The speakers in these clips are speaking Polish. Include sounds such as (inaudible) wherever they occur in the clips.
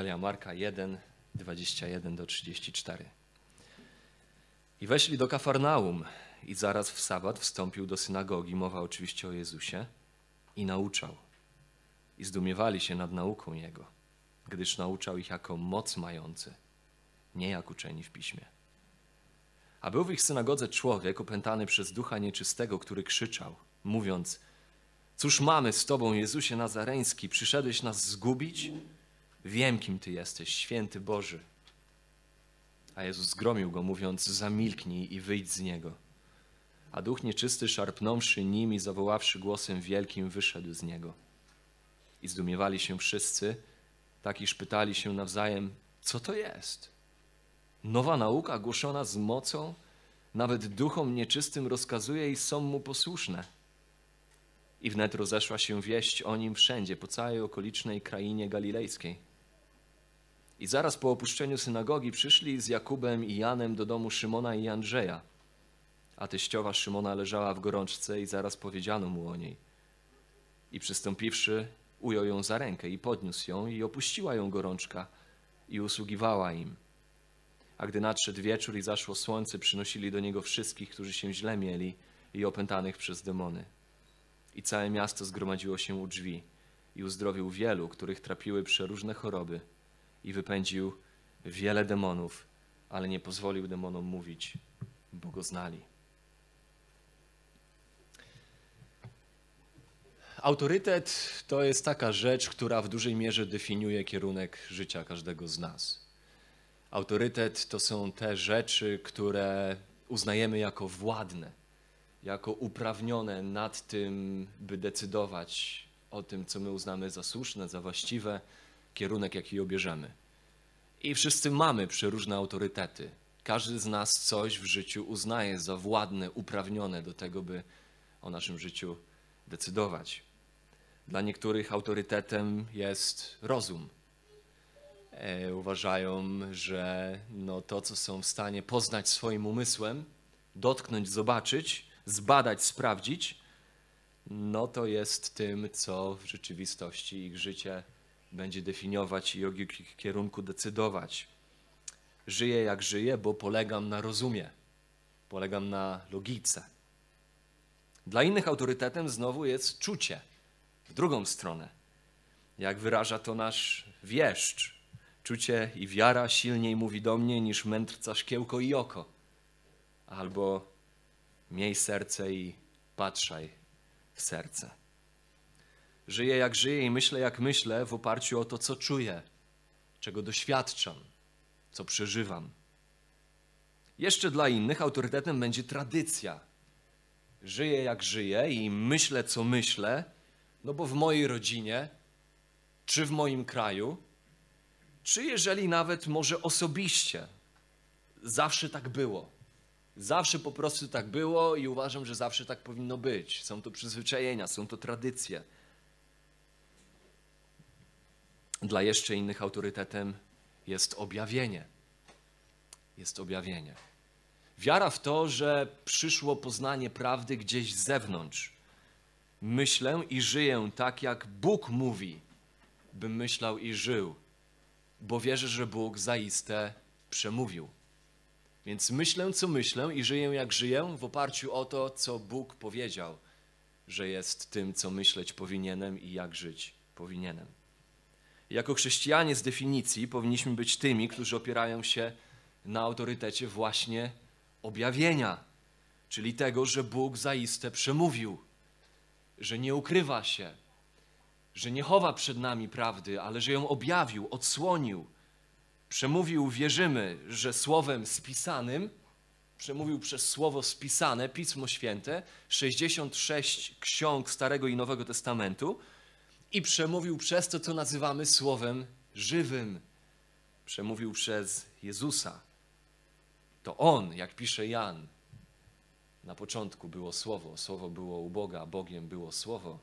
Ewangelia Marka 1, 21 do 34. I weszli do Kafarnaum i zaraz w sabat wstąpił do synagogi, mowa oczywiście o Jezusie, i nauczał. I zdumiewali się nad nauką Jego, gdyż nauczał ich jako moc mający, nie jak uczeni w piśmie. A był w ich synagodze człowiek opętany przez ducha nieczystego, który krzyczał, mówiąc: Cóż mamy z Tobą, Jezusie Nazareński? Przyszedłeś nas zgubić? Wiem, kim Ty jesteś, święty Boży. A Jezus zgromił go, mówiąc: Zamilknij i wyjdź z niego. A duch nieczysty, szarpnąwszy nim i zawoławszy głosem wielkim, wyszedł z niego. I zdumiewali się wszyscy, tak iż pytali się nawzajem: Co to jest? Nowa nauka głoszona z mocą, nawet duchom nieczystym rozkazuje i są mu posłuszne. I wnet rozeszła się wieść o nim wszędzie, po całej okolicznej krainie galilejskiej. I zaraz po opuszczeniu synagogi przyszli z Jakubem i Janem do domu Szymona i Andrzeja. A teściowa Szymona leżała w gorączce i zaraz powiedziano mu o niej. I przystąpiwszy, ujął ją za rękę i podniósł ją i opuściła ją gorączka i usługiwała im. A gdy nadszedł wieczór i zaszło słońce, przynosili do niego wszystkich, którzy się źle mieli i opętanych przez demony. I całe miasto zgromadziło się u drzwi i uzdrowił wielu, których trapiły przeróżne choroby i wypędził wiele demonów, ale nie pozwolił demonom mówić, bo go znali. Autorytet to jest taka rzecz, która w dużej mierze definiuje kierunek życia każdego z nas. Autorytet to są te rzeczy, które uznajemy jako władne, jako uprawnione nad tym, by decydować o tym, co my uznamy za słuszne, za właściwe, kierunek, jaki obierzemy. I wszyscy mamy przeróżne autorytety. Każdy z nas coś w życiu uznaje za władne, uprawnione do tego, by o naszym życiu decydować. Dla niektórych autorytetem jest rozum. E, uważają, że no to, co są w stanie poznać swoim umysłem, dotknąć, zobaczyć, zbadać, sprawdzić, no to jest tym, co w rzeczywistości ich życie będzie definiować i o kierunku decydować. Żyję jak żyję, bo polegam na rozumie, polegam na logice. Dla innych autorytetem znowu jest czucie w drugą stronę. Jak wyraża to nasz wieszcz, czucie i wiara silniej mówi do mnie niż mędrca szkiełko i oko. Albo miej serce i patrzaj w serce. Żyję jak żyję i myślę jak myślę w oparciu o to, co czuję, czego doświadczam, co przeżywam. Jeszcze dla innych autorytetem będzie tradycja. Żyję jak żyję i myślę, co myślę, no bo w mojej rodzinie, czy w moim kraju, czy jeżeli nawet może osobiście, zawsze tak było. Zawsze po prostu tak było i uważam, że zawsze tak powinno być. Są to przyzwyczajenia, są to tradycje. Dla jeszcze innych autorytetem jest objawienie. Jest objawienie. Wiara w to, że przyszło poznanie prawdy gdzieś z zewnątrz. Myślę i żyję tak, jak Bóg mówi, bym myślał i żył, bo wierzę, że Bóg zaiste przemówił. Więc myślę, co myślę i żyję, jak żyję, w oparciu o to, co Bóg powiedział, że jest tym, co myśleć powinienem i jak żyć powinienem. Jako chrześcijanie z definicji powinniśmy być tymi, którzy opierają się na autorytecie właśnie objawienia, czyli tego, że Bóg zaiste przemówił, że nie ukrywa się, że nie chowa przed nami prawdy, ale że ją objawił, odsłonił. Przemówił, wierzymy, że słowem spisanym, przemówił przez słowo spisane, Pismo Święte, 66 ksiąg Starego i Nowego Testamentu i przemówił przez to, co nazywamy słowem żywym. Przemówił przez Jezusa. To On, jak pisze Jan, na początku było Słowo, Słowo było u Boga, Bogiem było Słowo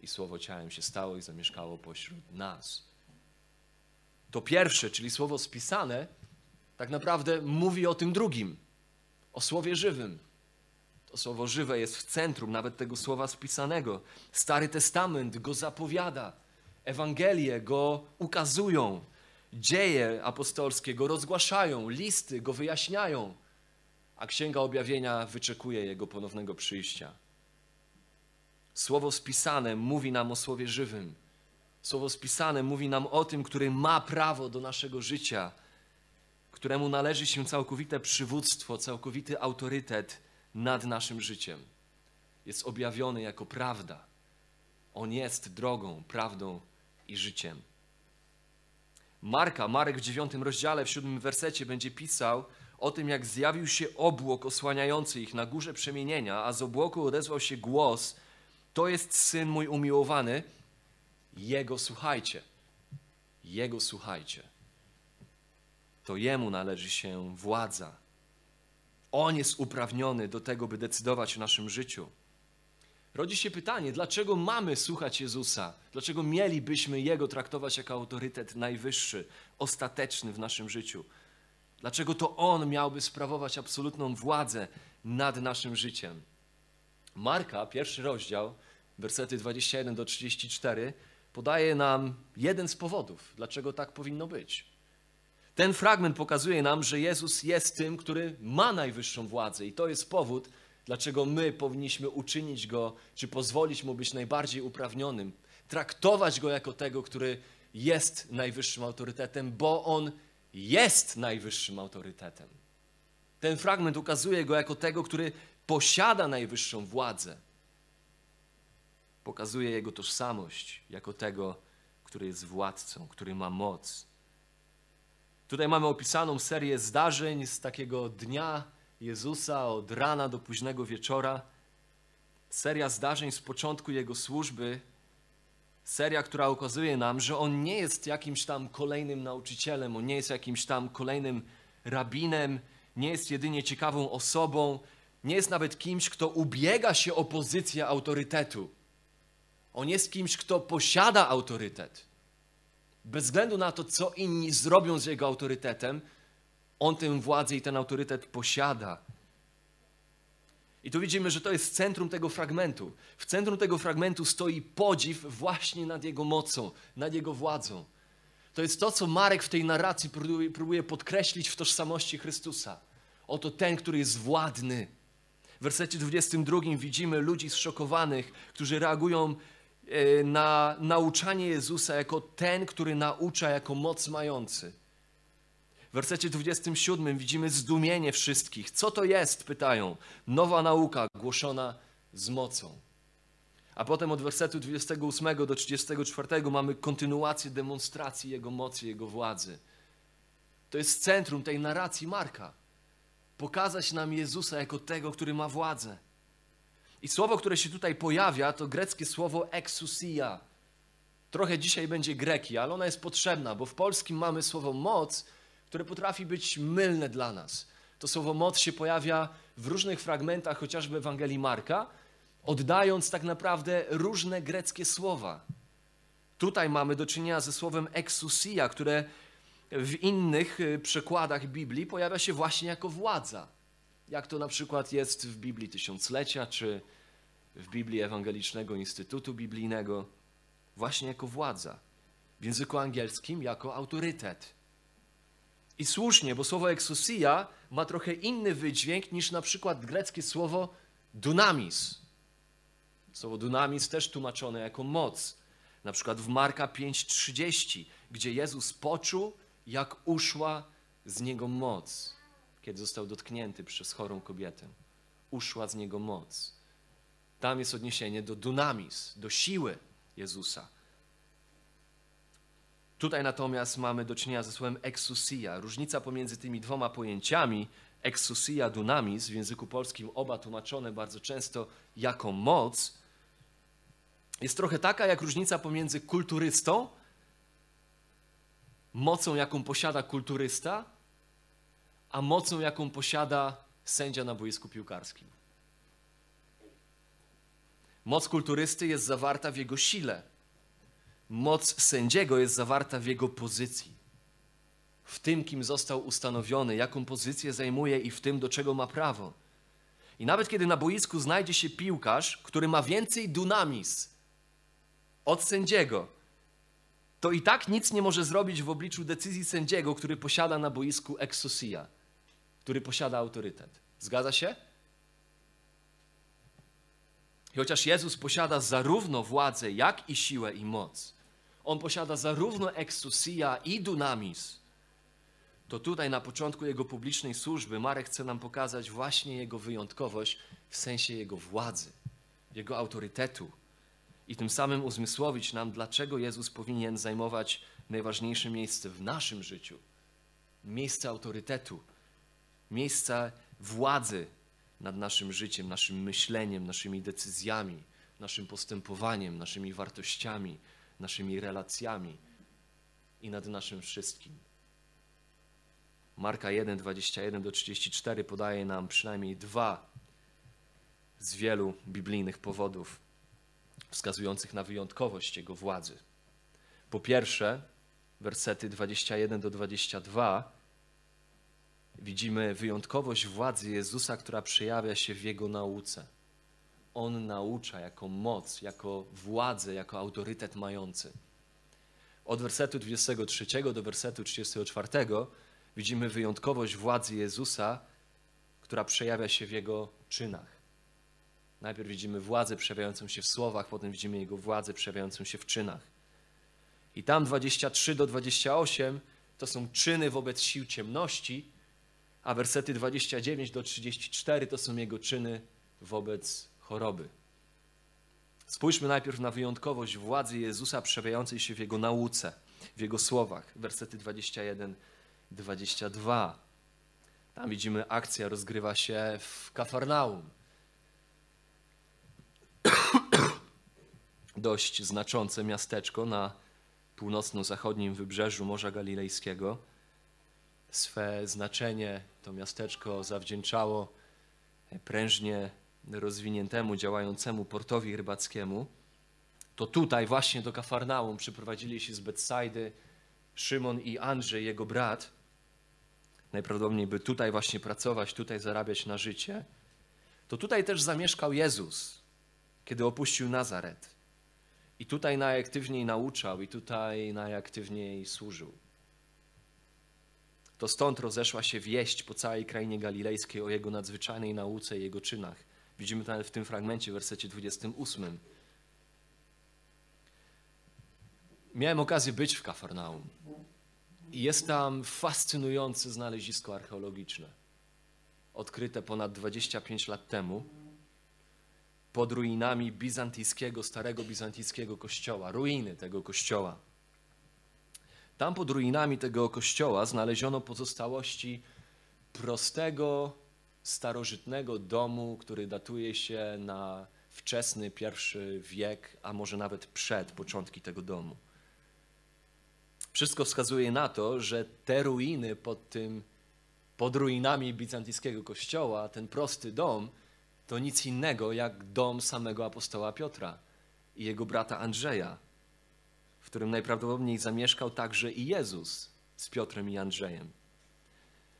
i Słowo ciałem się stało i zamieszkało pośród nas. To pierwsze, czyli Słowo spisane, tak naprawdę mówi o tym drugim, o Słowie żywym. To Słowo żywe jest w centrum nawet tego Słowa spisanego. Stary Testament go zapowiada, Ewangelie go ukazują. dzieje apostolskie go rozgłaszają, listy go wyjaśniają, a Księga Objawienia wyczekuje jego ponownego przyjścia. Słowo spisane mówi nam o Słowie żywym. Słowo spisane mówi nam o tym, który ma prawo do naszego życia, któremu należy się całkowite przywództwo, całkowity autorytet nad naszym życiem. Jest objawiony jako prawda. On jest drogą, prawdą i życiem. Marka, Marek w dziewiątym rozdziale, w siódmym wersecie będzie pisał o tym, jak zjawił się obłok osłaniający ich na górze przemienienia, a z obłoku odezwał się głos: To jest syn mój umiłowany, jego słuchajcie. Jego słuchajcie. To jemu należy się władza. On jest uprawniony do tego, by decydować o naszym życiu. Rodzi się pytanie, dlaczego mamy słuchać Jezusa? Dlaczego mielibyśmy Jego traktować jako autorytet najwyższy, ostateczny w naszym życiu? Dlaczego to On miałby sprawować absolutną władzę nad naszym życiem? Marka, pierwszy rozdział, wersety 21 do 34, podaje nam jeden z powodów, dlaczego tak powinno być. Ten fragment pokazuje nam, że Jezus jest tym, który ma najwyższą władzę, i to jest powód, dlaczego my powinniśmy uczynić go, czy pozwolić mu być najbardziej uprawnionym, traktować go jako tego, który jest najwyższym autorytetem, bo on jest najwyższym autorytetem. Ten fragment ukazuje go jako tego, który posiada najwyższą władzę. Pokazuje jego tożsamość jako tego, który jest władcą, który ma moc. Tutaj mamy opisaną serię zdarzeń z takiego dnia Jezusa od rana do późnego wieczora. Seria zdarzeń z początku jego służby. Seria, która ukazuje nam, że on nie jest jakimś tam kolejnym nauczycielem, on nie jest jakimś tam kolejnym rabinem, nie jest jedynie ciekawą osobą, nie jest nawet kimś, kto ubiega się o pozycję autorytetu. On jest kimś, kto posiada autorytet. Bez względu na to, co inni zrobią z jego autorytetem, on tę władzę i ten autorytet posiada. I tu widzimy, że to jest centrum tego fragmentu. W centrum tego fragmentu stoi podziw właśnie nad jego mocą, nad jego władzą. To jest to, co Marek w tej narracji próbuje, podkreślić w tożsamości Chrystusa. Oto ten, który jest władny. W wersecie 22 widzimy ludzi zszokowanych, którzy reagują na nauczanie Jezusa jako ten, który naucza jako moc mający. W wersecie 27 widzimy zdumienie wszystkich. Co to jest? Pytają. Nowa nauka głoszona z mocą. A potem od wersetu 28 do 34 mamy kontynuację demonstracji Jego mocy, Jego władzy. To jest centrum tej narracji Marka. Pokazać nam Jezusa jako tego, który ma władzę. I słowo, które się tutaj pojawia, to greckie słowo exousia. Trochę dzisiaj będzie greki, ale ona jest potrzebna, bo w polskim mamy słowo moc, które potrafi być mylne dla nas. To słowo moc się pojawia w różnych fragmentach, chociażby Ewangelii Marka, oddając tak naprawdę różne greckie słowa. Tutaj mamy do czynienia ze słowem exousia, które w innych y, przekładach Biblii pojawia się właśnie jako władza. Jak to na przykład jest w Biblii Tysiąclecia, czy w Biblii Ewangelicznego Instytutu Biblijnego, właśnie jako władza. W języku angielskim jako autorytet. I słusznie, bo słowo exousia ma trochę inny wydźwięk niż na przykład greckie słowo dunamis. Słowo dunamis też tłumaczone jako moc. Na przykład w Marka 5:30, gdzie Jezus poczuł, jak uszła z niego moc, kiedy został dotknięty przez chorą kobietę. Uszła z niego moc. Tam jest odniesienie do dunamis, do siły Jezusa. Tutaj natomiast mamy do czynienia ze słowem exousia. Różnica pomiędzy tymi dwoma pojęciami, exousia, dunamis, w języku polskim oba tłumaczone bardzo często jako moc, jest trochę taka jak różnica pomiędzy kulturystą, mocą jaką posiada kulturysta, a mocą jaką posiada sędzia na boisku piłkarskim. Moc kulturysty jest zawarta w jego sile moc sędziego jest zawarta w jego pozycji. W tym, kim został ustanowiony, jaką pozycję zajmuje i w tym, do czego ma prawo. I nawet kiedy na boisku znajdzie się piłkarz, który ma więcej dunamis od sędziego, to i tak nic nie może zrobić w obliczu decyzji sędziego, który posiada na boisku exousia, który posiada autorytet. Zgadza się? I chociaż Jezus posiada zarówno władzę, jak i siłę i moc, on posiada zarówno exousia i dunamis, to tutaj na początku jego publicznej służby Marek chce nam pokazać właśnie jego wyjątkowość w sensie jego władzy, jego autorytetu i tym samym uzmysłowić nam, dlaczego Jezus powinien zajmować najważniejsze miejsce w naszym życiu. Miejsce autorytetu, miejsce władzy nad naszym życiem, naszym myśleniem, naszymi decyzjami, naszym postępowaniem, naszymi wartościami, naszymi relacjami i nad naszym wszystkim. Marka 1, 21 do 34 podaje nam przynajmniej dwa z wielu biblijnych powodów wskazujących na wyjątkowość Jego władzy. Po pierwsze, wersety 21 do 22 widzimy wyjątkowość władzy Jezusa, która przejawia się w Jego nauce. On naucza jako moc, jako władzę, jako autorytet mający. Od wersetu 23 do wersetu 34 widzimy wyjątkowość władzy Jezusa, która przejawia się w Jego czynach. Najpierw widzimy władzę przejawiającą się w słowach, potem widzimy Jego władzę przejawiającą się w czynach. I tam 23 do 28 to są czyny wobec sił ciemności, a wersety 29 do 34 to są Jego czyny wobec choroby. Spójrzmy najpierw na wyjątkowość władzy Jezusa przejawiającej się w Jego nauce, w Jego słowach. Wersety 21 22. Tam widzimy, akcja rozgrywa się w Kafarnaum. (coughs) Dość znaczące miasteczko na północno-zachodnim wybrzeżu Morza Galilejskiego. Swe znaczenie to miasteczko zawdzięczało prężnie rozwiniętemu, działającemu portowi rybackiemu. To tutaj właśnie do Kafarnaum przyprowadzili się z Betsajdy Szymon i Andrzej, jego brat, najprawdopodobniej by tutaj właśnie pracować, tutaj zarabiać na życie, to tutaj też zamieszkał Jezus, kiedy opuścił Nazaret. I tutaj najaktywniej nauczał, i tutaj najaktywniej służył. To stąd rozeszła się wieść po całej krainie galilejskiej o jego nadzwyczajnej nauce i jego czynach. Widzimy to w tym fragmencie, w wersecie 28. Miałem okazję być w Kafarnaum. I jest tam fascynujące znalezisko archeologiczne. Odkryte ponad 25 lat temu pod ruinami bizantyjskiego, starego bizantyjskiego kościoła, ruiny tego kościoła. Tam pod ruinami tego kościoła znaleziono pozostałości prostego, starożytnego domu, który datuje się na wczesny pierwszy wiek, a może nawet przed początki tego domu. Wszystko wskazuje na to, że te ruiny pod tym, pod ruinami bizantyjskiego kościoła, ten prosty dom, to nic innego jak dom samego apostoła Piotra i jego brata Andrzeja, w którym najprawdopodobniej zamieszkał także i Jezus z Piotrem i Andrzejem.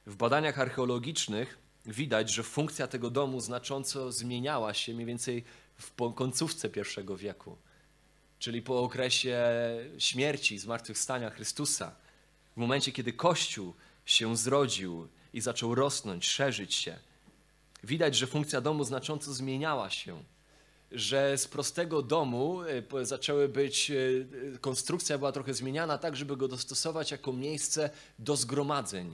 W badaniach archeologicznych widać, że funkcja tego domu znacząco zmieniała się mniej więcej w końcówce I wieku czyli po okresie śmierci, zmartwychwstania Chrystusa, w momencie, kiedy Kościół się zrodził i zaczął rosnąć, szerzyć się, widać, że funkcja domu znacząco zmieniała się. Że z prostego domu e, zaczęły być, e, konstrukcja była trochę zmieniana tak, żeby go dostosować jako miejsce do zgromadzeń,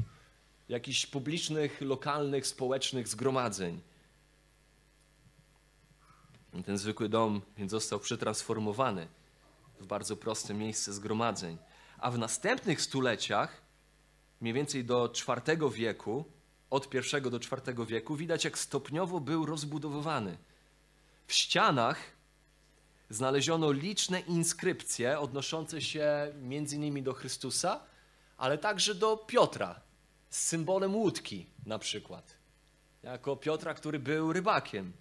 jakichś publicznych, lokalnych, społecznych zgromadzeń. Ten zwykły dom więc został przetransformowany w bardzo proste miejsce zgromadzeń. A w następnych stuleciach, mniej więcej do IV wieku, od I do IV wieku, widać jak stopniowo był rozbudowywany. W ścianach znaleziono liczne inskrypcje odnoszące się między innymi do Chrystusa, ale także do Piotra, z symbolem łódki na przykład. Jako Piotra, który był rybakiem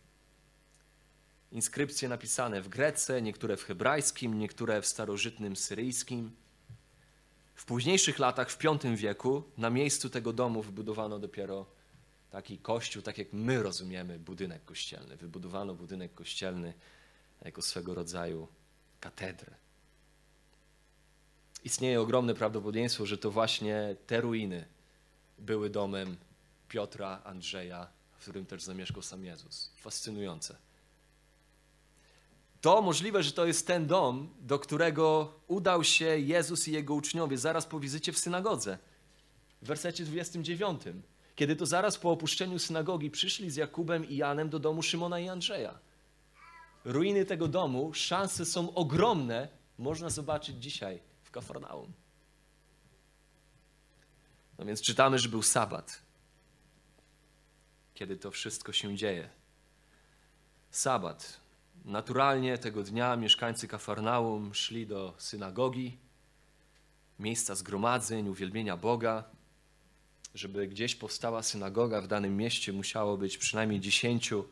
inskrypcje napisane w grece, niektóre w hebrajskim, niektóre w starożytnym syryjskim. W późniejszych latach, w V wieku, na miejscu tego domu wybudowano dopiero taki kościół, tak jak my rozumiemy budynek kościelny. Wybudowano budynek kościelny jako swego rodzaju katedrę. istnieje ogromne prawdopodobieństwo, że to właśnie te ruiny były domem Piotra, Andrzeja, w którym też zamieszkał sam Jezus. Fascynujące. To możliwe, że to jest ten dom, do którego udał się Jezus i jego uczniowie zaraz po wizycie w synagodze. W wersecie 29. Kiedy to zaraz po opuszczeniu synagogi przyszli z Jakubem i Janem do domu Szymona i Andrzeja. Ruiny tego domu, szanse są ogromne, można zobaczyć dzisiaj w Kafarnaum. No więc czytamy, że był sabat, kiedy to wszystko się dzieje. Sabat. Naturalnie tego dnia mieszkańcy Kafarnaum szli do synagogi, miejsca zgromadzeń, uwielbienia Boga. Żeby gdzieś powstała synagoga w danym mieście, musiało być przynajmniej dziesięciu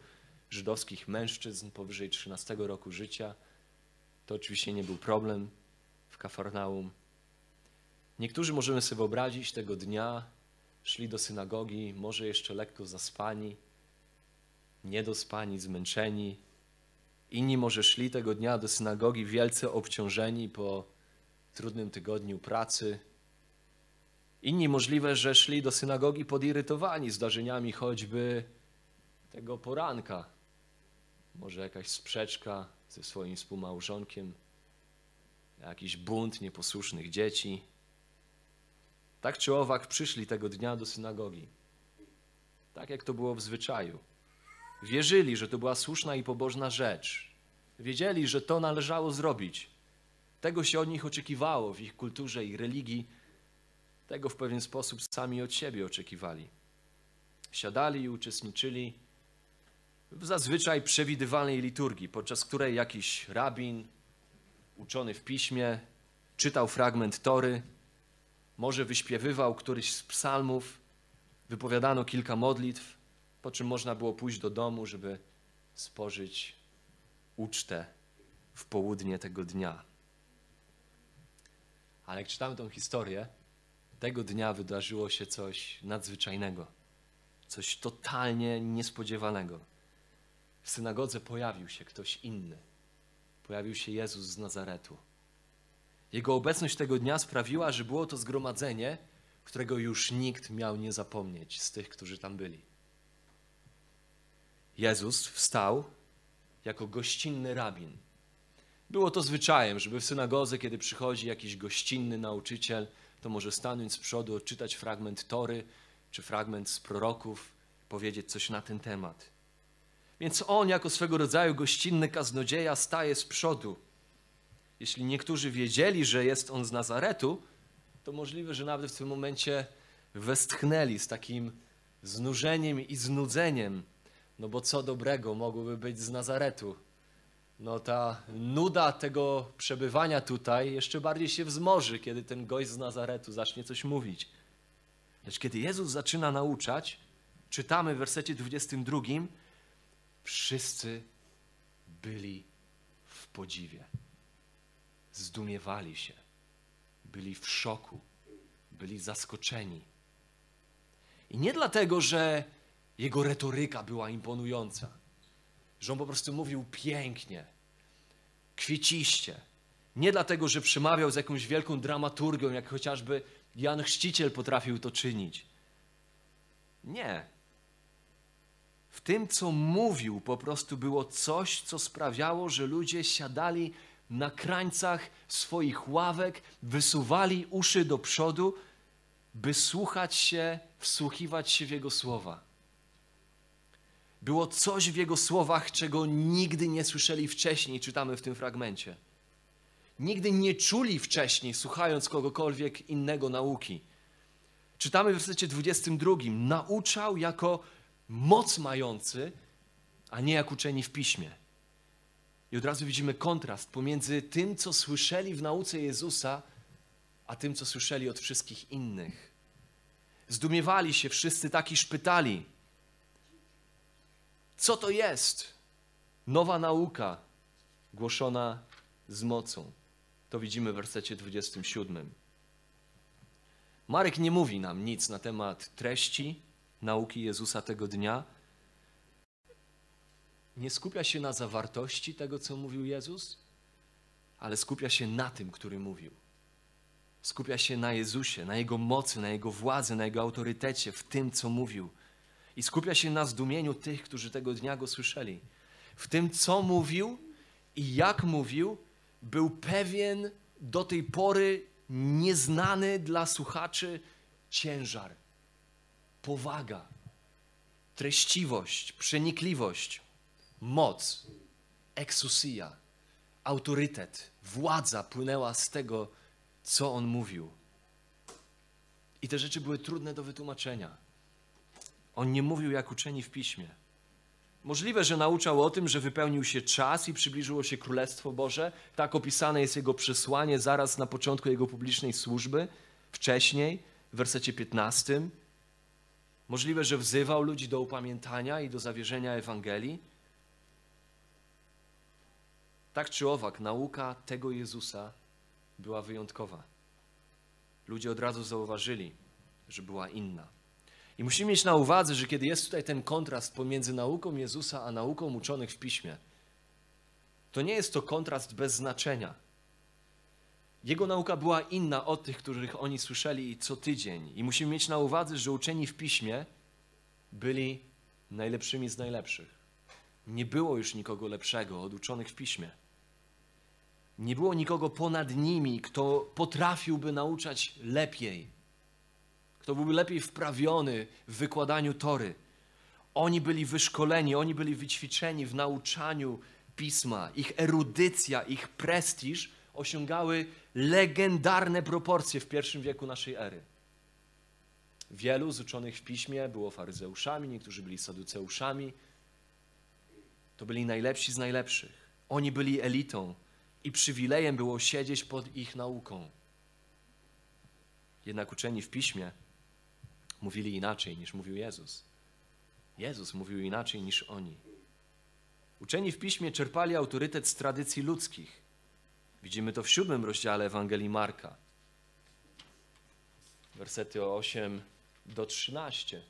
żydowskich mężczyzn powyżej 13 roku życia. To oczywiście nie był problem w Kafarnaum. Niektórzy możemy sobie wyobrazić tego dnia, szli do synagogi, może jeszcze lekko zaspani, niedospani, zmęczeni. Inni może szli tego dnia do synagogi wielce obciążeni po trudnym tygodniu pracy. Inni możliwe, że szli do synagogi podirytowani zdarzeniami choćby tego poranka. Może jakaś sprzeczka ze swoim współmałżonkiem, jakiś bunt nieposłusznych dzieci. Tak czy owak przyszli tego dnia do synagogi. Tak jak to było w zwyczaju. Wierzyli, że to była słuszna i pobożna rzecz. Wiedzieli, że to należało zrobić. Tego się od nich oczekiwało w ich kulturze i religii. Tego w pewien sposób sami od siebie oczekiwali. Siadali i uczestniczyli w zazwyczaj przewidywalnej liturgii, podczas której jakiś rabin, uczony w piśmie, czytał fragment Tory, może wyśpiewywał któryś z psalmów, wypowiadano kilka modlitw, po czym można było pójść do domu, żeby spożyć ucztę w południe tego dnia. Ale jak czytamy tą historię, tego dnia wydarzyło się coś nadzwyczajnego, coś totalnie niespodziewanego. W synagodze pojawił się ktoś inny. Pojawił się Jezus z Nazaretu. Jego obecność tego dnia sprawiła, że było to zgromadzenie, którego już nikt miał nie zapomnieć z tych, którzy tam byli. Jezus wstał jako gościnny rabin. Było to zwyczajem, żeby w synagodze, kiedy przychodzi jakiś gościnny nauczyciel, to może stanąć z przodu, odczytać fragment Tory czy fragment z proroków, powiedzieć coś na ten temat. Więc on, jako swego rodzaju gościnny kaznodzieja, staje z przodu. Jeśli niektórzy wiedzieli, że jest on z Nazaretu, to możliwe, że nawet w tym momencie westchnęli z takim znużeniem i znudzeniem. No bo co dobrego mogłoby być z Nazaretu? No ta nuda tego przebywania tutaj jeszcze bardziej się wzmoży, kiedy ten gość z Nazaretu zacznie coś mówić. Lecz kiedy Jezus zaczyna nauczać, czytamy w wersecie 22, wszyscy byli w podziwie. Zdumiewali się, byli w szoku, byli zaskoczeni. I nie dlatego, że jego retoryka była imponująca, że on po prostu mówił pięknie, kwieciście. Nie dlatego, że przemawiał z jakąś wielką dramaturgią, jak chociażby Jan Chrzciciel potrafił to czynić. Nie. W tym, co mówił, po prostu było coś, co sprawiało, że ludzie siadali na krańcach swoich ławek, wysuwali uszy do przodu, by słuchać się, wsłuchiwać się w Jego słowa. Było coś w Jego słowach, czego nigdy nie słyszeli wcześniej, czytamy w tym fragmencie. Nigdy nie czuli wcześniej, słuchając kogokolwiek innego nauki. Czytamy w wersecie 22. Nauczał jako moc mający, a nie jak uczeni w piśmie. I od razu widzimy kontrast pomiędzy tym, co słyszeli w nauce Jezusa, a tym, co słyszeli od wszystkich innych. Zdumiewali się, wszyscy taki szpytali. Co to jest? Nowa nauka głoszona z mocą. To widzimy w wersecie 27. Marek nie mówi nam nic na temat treści nauki Jezusa tego dnia. Nie skupia się na zawartości tego, co mówił Jezus, ale skupia się na tym, który mówił. Skupia się na Jezusie, na Jego mocy, na Jego władzy, na Jego autorytecie, w tym, co mówił. I skupia się na zdumieniu tych, którzy tego dnia Go słyszeli. W tym, co mówił i jak mówił, był pewien do tej pory nieznany dla słuchaczy ciężar, powaga, treściwość, przenikliwość, moc, eksusja, autorytet, władza płynęła z tego, co on mówił. I te rzeczy były trudne do wytłumaczenia. On nie mówił jak uczeni w piśmie. Możliwe, że nauczał o tym, że wypełnił się czas i przybliżyło się Królestwo Boże. Tak opisane jest jego przesłanie zaraz na początku jego publicznej służby, wcześniej, w wersecie 15. Możliwe, że wzywał ludzi do upamiętania i do zawierzenia Ewangelii. Tak czy owak, nauka tego Jezusa była wyjątkowa. Ludzie od razu zauważyli, że była inna. I musimy mieć na uwadze, że kiedy jest tutaj ten kontrast pomiędzy nauką Jezusa a nauką uczonych w piśmie, to nie jest to kontrast bez znaczenia. Jego nauka była inna od tych, których oni słyszeli co tydzień. I musimy mieć na uwadze, że uczeni w piśmie byli najlepszymi z najlepszych. Nie było już nikogo lepszego od uczonych w piśmie. Nie było nikogo ponad nimi, kto potrafiłby nauczać lepiej, kto byłby lepiej wprawiony w wykładaniu tory. Oni byli wyszkoleni, oni byli wyćwiczeni w nauczaniu pisma. Ich erudycja, ich prestiż osiągały legendarne proporcje w pierwszym wieku naszej ery. Wielu z uczonych w piśmie było faryzeuszami, niektórzy byli saduceuszami. To byli najlepsi z najlepszych. Oni byli elitą i przywilejem było siedzieć pod ich nauką. Jednak uczeni w piśmie mówili inaczej niż mówił Jezus. Jezus mówił inaczej niż oni. Uczeni w piśmie czerpali autorytet z tradycji ludzkich. Widzimy to w siódmym rozdziale Ewangelii Marka. Wersety 8 do 13.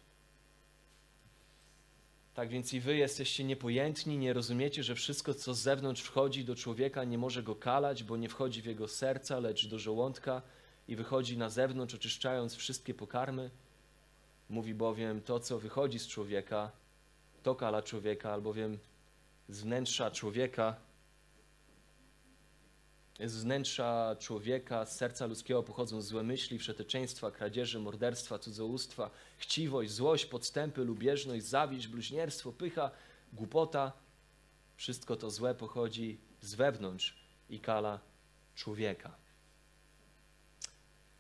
Tak więc i wy jesteście niepojętni, nie rozumiecie, że wszystko, co z zewnątrz wchodzi do człowieka, nie może go kalać, bo nie wchodzi w jego serca, lecz do żołądka i wychodzi na zewnątrz, oczyszczając wszystkie pokarmy. Mówi bowiem, to, co wychodzi z człowieka, to kala człowieka, albowiem z wnętrza człowieka z wnętrza człowieka, z serca ludzkiego pochodzą złe myśli, wszeteczeństwa, kradzieże, morderstwa, cudzołóstwa, chciwość, złość, podstępy, lubieżność, zawiść, bluźnierstwo, pycha, głupota. Wszystko to złe pochodzi z wewnątrz i kala człowieka.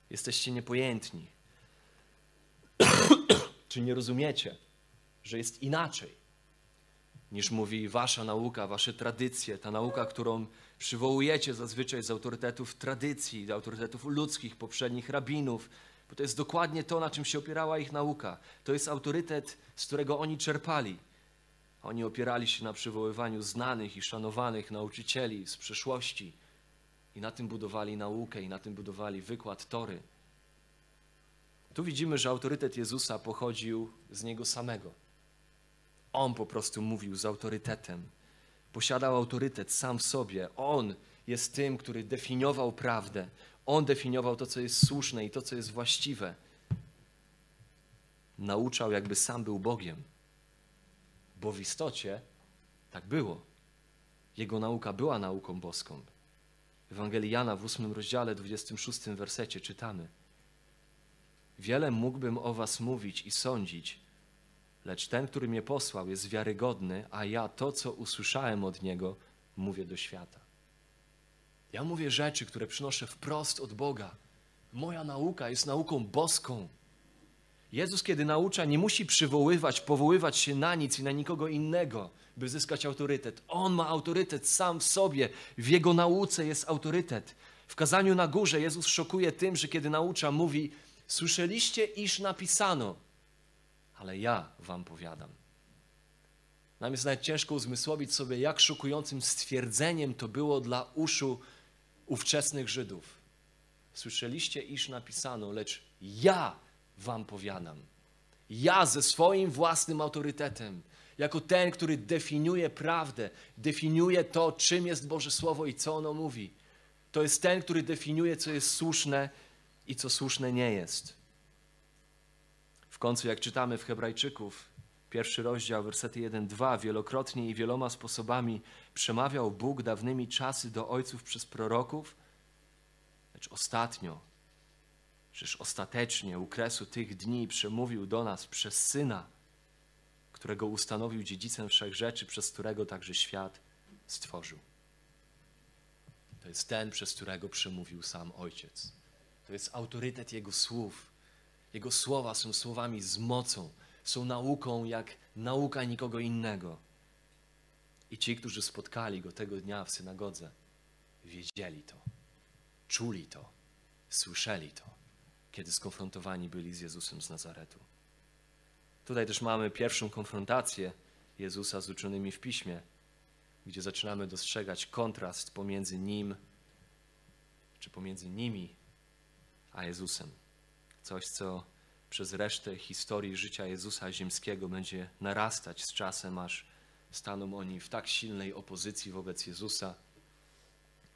Jesteście niepojętni. Czy nie rozumiecie, że jest inaczej niż mówi wasza nauka, wasze tradycje, ta nauka, którą przywołujecie zazwyczaj z autorytetów tradycji, z autorytetów ludzkich, poprzednich rabinów, bo to jest dokładnie to, na czym się opierała ich nauka. To jest autorytet, z którego oni czerpali. Oni opierali się na przywoływaniu znanych i szanowanych nauczycieli z przeszłości i na tym budowali naukę i na tym budowali wykład Tory. Tu widzimy, że autorytet Jezusa pochodził z Niego samego. On po prostu mówił z autorytetem posiadał autorytet sam w sobie. On jest tym, który definiował prawdę. On definiował to, co jest słuszne i to, co jest właściwe. Nauczał, jakby sam był Bogiem. Bo w istocie tak było. Jego nauka była nauką boską. W Ewangelii Jana w 8 rozdziale, 26 wersecie czytamy: Wiele mógłbym o was mówić i sądzić, lecz ten, który mnie posłał, jest wiarygodny, a ja to, co usłyszałem od niego, mówię do świata. Ja mówię rzeczy, które przynoszę wprost od Boga. Moja nauka jest nauką boską. Jezus, kiedy naucza, nie musi przywoływać, powoływać się na nic i na nikogo innego, by zyskać autorytet. On ma autorytet sam w sobie, w jego nauce jest autorytet. W kazaniu na górze Jezus szokuje tym, że kiedy naucza, mówi: Słyszeliście, iż napisano ale ja wam powiadam. Nam jest nawet ciężko uzmysłowić sobie, jak szokującym stwierdzeniem to było dla uszu ówczesnych Żydów. Słyszeliście, iż napisano, lecz ja wam powiadam. Ja ze swoim własnym autorytetem, jako ten, który definiuje prawdę, definiuje to, czym jest Boże Słowo i co ono mówi. To jest ten, który definiuje, co jest słuszne i co słuszne nie jest. W końcu, jak czytamy w Hebrajczyków, pierwszy rozdział, wersety 1-2, wielokrotnie i wieloma sposobami przemawiał Bóg dawnymi czasy do ojców przez proroków, lecz ostatnio, przecież ostatecznie u kresu tych dni przemówił do nas przez Syna, którego ustanowił dziedzicem wszech rzeczy, przez którego także świat stworzył. To jest ten, przez którego przemówił sam Ojciec. To jest autorytet Jego słów. Jego słowa są słowami z mocą, są nauką jak nauka nikogo innego. I ci, którzy spotkali Go tego dnia w synagodze, wiedzieli to, czuli to, słyszeli to, kiedy skonfrontowani byli z Jezusem z Nazaretu. Tutaj też mamy pierwszą konfrontację Jezusa z uczonymi w piśmie, gdzie zaczynamy dostrzegać kontrast pomiędzy nim, czy pomiędzy nimi, a Jezusem. Coś, co przez resztę historii życia Jezusa ziemskiego będzie narastać z czasem, aż staną oni w tak silnej opozycji wobec Jezusa,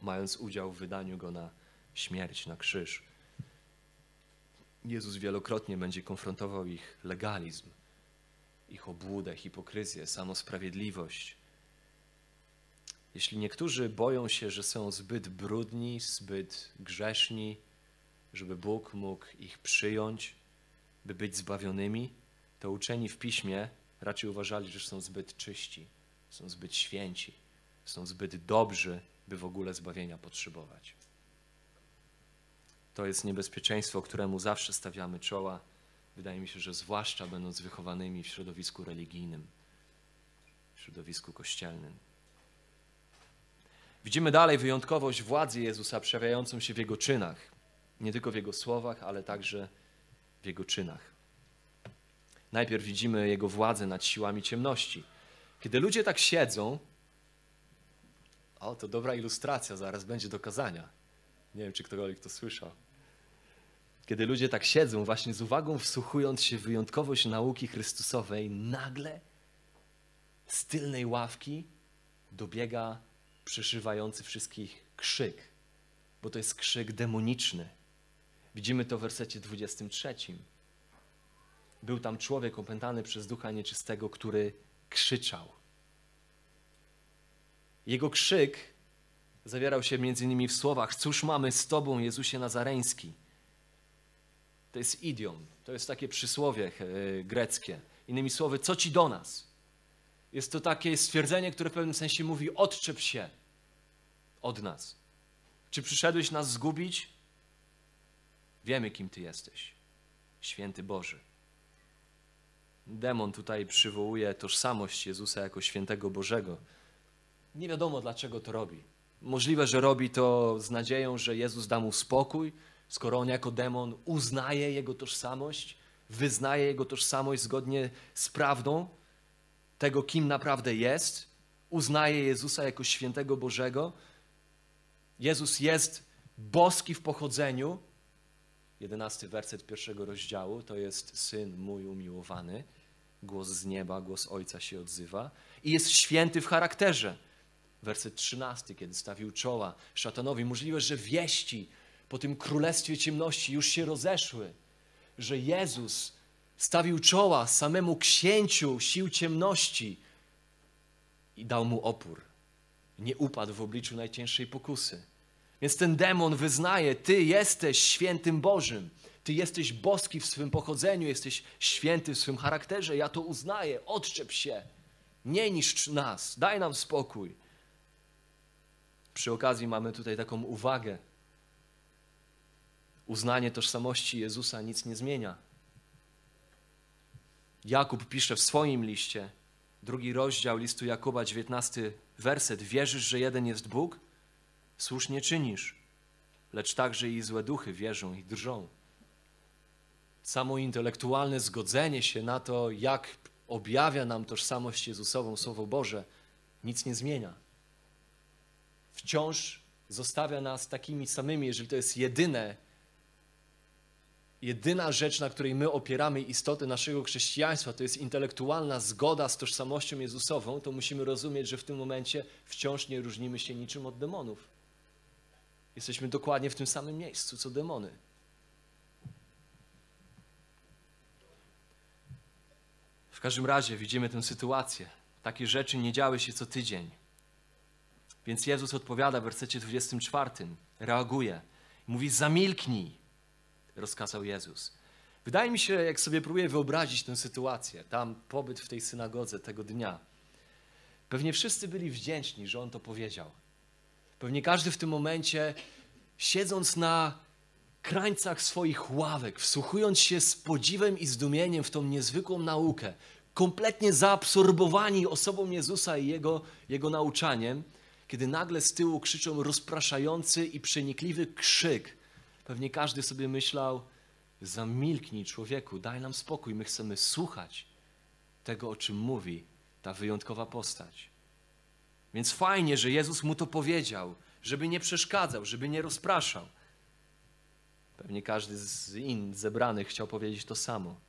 mając udział w wydaniu go na śmierć, na krzyż. Jezus wielokrotnie będzie konfrontował ich legalizm, ich obłudę, hipokryzję, samosprawiedliwość. Jeśli niektórzy boją się, że są zbyt brudni, zbyt grzeszni, żeby Bóg mógł ich przyjąć, by być zbawionymi, to uczeni w piśmie raczej uważali, że są zbyt czyści, są zbyt święci, są zbyt dobrzy, by w ogóle zbawienia potrzebować. To jest niebezpieczeństwo, któremu zawsze stawiamy czoła. Wydaje mi się, że zwłaszcza będąc wychowanymi w środowisku religijnym, w środowisku kościelnym. Widzimy dalej wyjątkowość władzy Jezusa przejawiającą się w Jego czynach. Nie tylko w Jego słowach, ale także w Jego czynach. Najpierw widzimy Jego władzę nad siłami ciemności. Kiedy ludzie tak siedzą, o, to dobra ilustracja, zaraz będzie do kazania. Nie wiem, czy ktokolwiek to słyszał. Kiedy ludzie tak siedzą, właśnie z uwagą wsłuchując się w wyjątkowość nauki Chrystusowej, nagle z tylnej ławki dobiega przeszywający wszystkich krzyk, bo to jest krzyk demoniczny. Widzimy to w wersecie 23. Był tam człowiek opętany przez ducha nieczystego, który krzyczał. Jego krzyk zawierał się między innymi w słowach: Cóż mamy z Tobą, Jezusie Nazareński? To jest idiom, to jest takie przysłowie greckie. Innymi słowy, co ci do nas? Jest to takie stwierdzenie, które w pewnym sensie mówi: odczep się od nas. Czy przyszedłeś nas zgubić? Wiemy, kim Ty jesteś. Święty Boży. Demon tutaj przywołuje tożsamość Jezusa jako świętego Bożego. Nie wiadomo, dlaczego to robi. Możliwe, że robi to z nadzieją, że Jezus da mu spokój, skoro on jako demon uznaje jego tożsamość, wyznaje jego tożsamość zgodnie z prawdą tego, kim naprawdę jest, uznaje Jezusa jako świętego Bożego. Jezus jest boski w pochodzeniu. Jedenasty werset pierwszego rozdziału to jest syn mój umiłowany. Głos z nieba, głos Ojca się odzywa. I jest święty w charakterze. Werset trzynasty, kiedy stawił czoła szatanowi. Możliwe, że wieści po tym królestwie ciemności już się rozeszły, że Jezus stawił czoła samemu księciu sił ciemności i dał mu opór. Nie upadł w obliczu najcięższej pokusy. Więc ten demon wyznaje: Ty jesteś świętym Bożym, Ty jesteś boski w swym pochodzeniu, jesteś święty w swym charakterze. Ja to uznaję, odczep się, nie niszcz nas, daj nam spokój. Przy okazji mamy tutaj taką uwagę. Uznanie tożsamości Jezusa nic nie zmienia. Jakub pisze w swoim liście, drugi rozdział listu Jakuba, 19 werset. Wierzysz, że jeden jest Bóg? Słusznie czynisz, lecz także i złe duchy wierzą i drżą. Samo intelektualne zgodzenie się na to, jak objawia nam tożsamość Jezusową Słowo Boże, nic nie zmienia. Wciąż zostawia nas takimi samymi, jeżeli to jest jedyne, jedyna rzecz, na której my opieramy istotę naszego chrześcijaństwa, to jest intelektualna zgoda z tożsamością Jezusową, to musimy rozumieć, że w tym momencie wciąż nie różnimy się niczym od demonów. Jesteśmy dokładnie w tym samym miejscu, co demony. W każdym razie widzimy tę sytuację. Takie rzeczy nie działy się co tydzień. Więc Jezus odpowiada w wersecie 24, reaguje. Mówi, zamilknij, rozkazał Jezus. Wydaje mi się, jak sobie próbuję wyobrazić tę sytuację, tam pobyt w tej synagodze tego dnia. Pewnie wszyscy byli wdzięczni, że on to powiedział. Pewnie każdy w tym momencie, siedząc na krańcach swoich ławek, wsłuchując się z podziwem i zdumieniem w tą niezwykłą naukę, kompletnie zaabsorbowani osobą Jezusa i jego, jego nauczaniem, kiedy nagle z tyłu krzyczą rozpraszający i przenikliwy krzyk, pewnie każdy sobie myślał: Zamilknij, człowieku, daj nam spokój, my chcemy słuchać tego, o czym mówi ta wyjątkowa postać. Więc fajnie, że Jezus mu to powiedział, żeby nie przeszkadzał, żeby nie rozpraszał. Pewnie każdy z innych zebranych chciał powiedzieć to samo.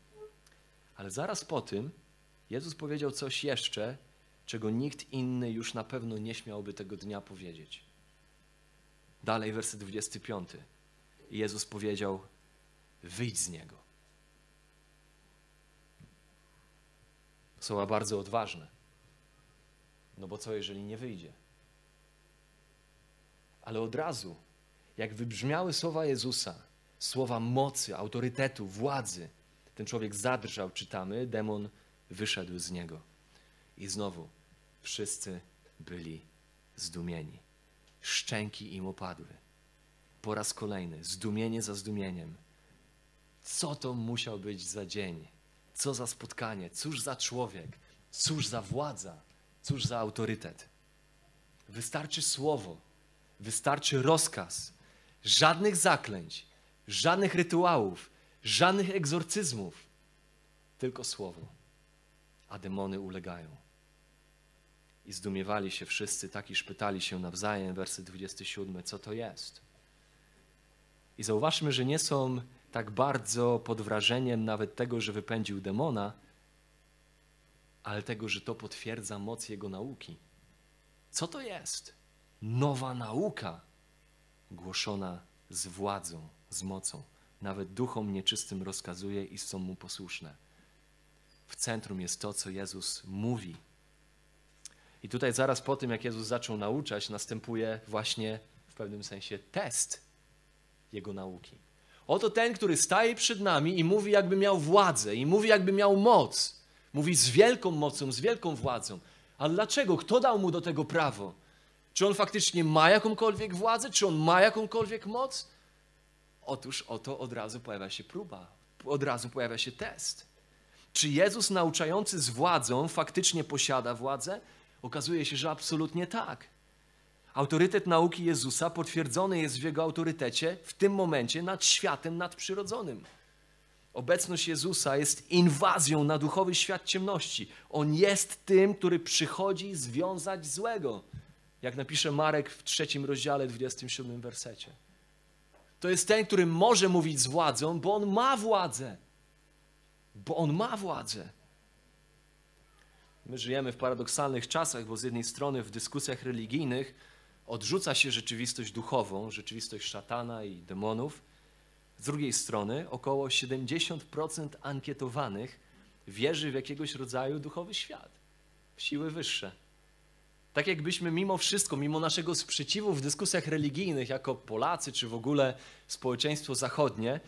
Ale zaraz po tym Jezus powiedział coś jeszcze, czego nikt inny już na pewno nie śmiałby tego dnia powiedzieć. Dalej werset 25. I Jezus powiedział: Wyjdź z niego. Słowa bardzo odważne. No bo co, jeżeli nie wyjdzie? Ale od razu, jak wybrzmiały słowa Jezusa, słowa mocy, autorytetu, władzy, ten człowiek zadrżał, czytamy, demon wyszedł z niego. I znowu wszyscy byli zdumieni. Szczęki im opadły. Po raz kolejny, zdumienie za zdumieniem. Co to musiał być za dzień? Co za spotkanie? Cóż za człowiek? Cóż za władza? Cóż za autorytet? Wystarczy słowo, wystarczy rozkaz. Żadnych zaklęć, żadnych rytuałów, żadnych egzorcyzmów, tylko słowo. A demony ulegają. I zdumiewali się wszyscy, tak iż pytali się nawzajem, werset 27, co to jest. I zauważmy, że nie są tak bardzo pod wrażeniem nawet tego, że wypędził demona, ale tego, że to potwierdza moc jego nauki. Co to jest? Nowa nauka, głoszona z władzą, z mocą. Nawet duchom nieczystym rozkazuje i są mu posłuszne. W centrum jest to, co Jezus mówi. I tutaj zaraz po tym, jak Jezus zaczął nauczać, następuje właśnie w pewnym sensie test jego nauki. Oto ten, który staje przed nami i mówi, jakby miał władzę, i mówi, jakby miał moc. Mówi z wielką mocą, z wielką władzą. Ale dlaczego? Kto dał mu do tego prawo? Czy on faktycznie ma jakąkolwiek władzę? Czy on ma jakąkolwiek moc? Otóż oto od razu pojawia się próba, od razu pojawia się test. Czy Jezus nauczający z władzą faktycznie posiada władzę? Okazuje się, że absolutnie tak. Autorytet nauki Jezusa potwierdzony jest w jego autorytecie w tym momencie nad światem nadprzyrodzonym. Obecność Jezusa jest inwazją na duchowy świat ciemności. On jest tym, który przychodzi związać złego. Jak napisze Marek w trzecim rozdziale, 27 wersecie. To jest ten, który może mówić z władzą, bo on ma władzę. Bo on ma władzę. My żyjemy w paradoksalnych czasach, bo z jednej strony w dyskusjach religijnych odrzuca się rzeczywistość duchową, rzeczywistość szatana i demonów. Z drugiej strony około 70% ankietowanych wierzy w jakiegoś rodzaju duchowy świat, w siły wyższe. Tak jakbyśmy mimo wszystko, mimo naszego sprzeciwu w dyskusjach religijnych, jako Polacy czy w ogóle społeczeństwo zachodnie,